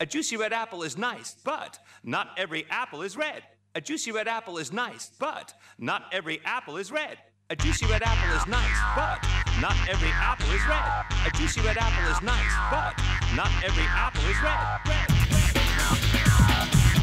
A juicy red apple is nice, but not every apple is red. A juicy red apple is nice, but not every apple is red. A juicy red apple is nice, but not every apple is red. A juicy red apple is nice, but not every apple is red. red, red.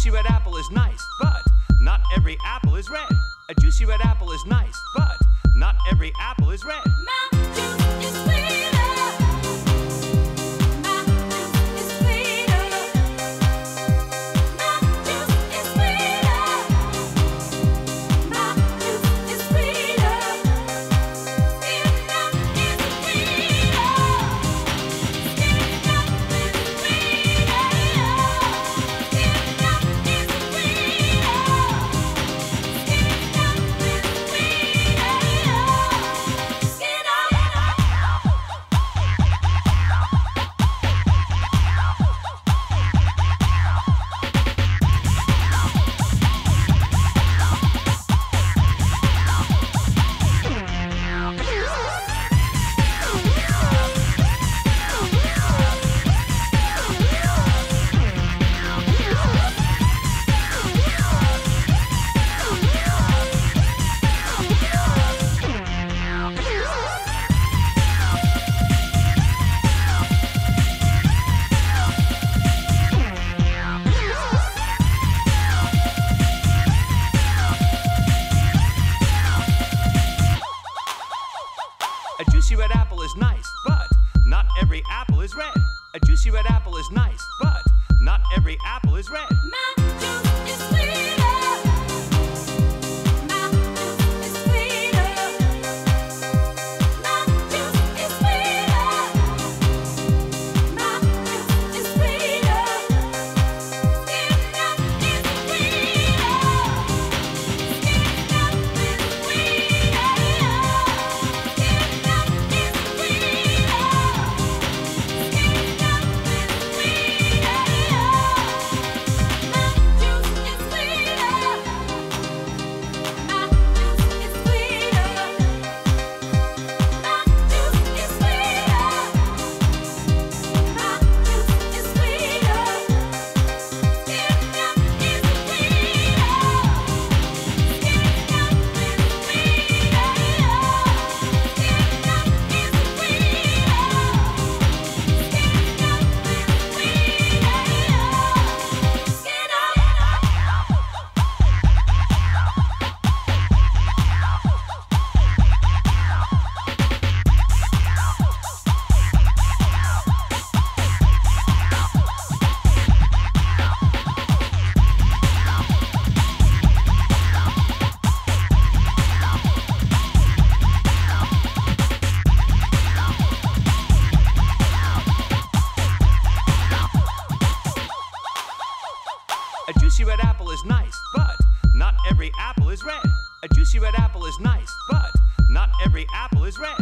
Juicy red apple is nice, but not every apple is red. A juicy red apple is nice, but not every apple is red. A juicy red apple is nice, but not every apple is red. A juicy red apple is nice, but not every apple is red. Is red. A juicy red apple is nice, but not every apple is red.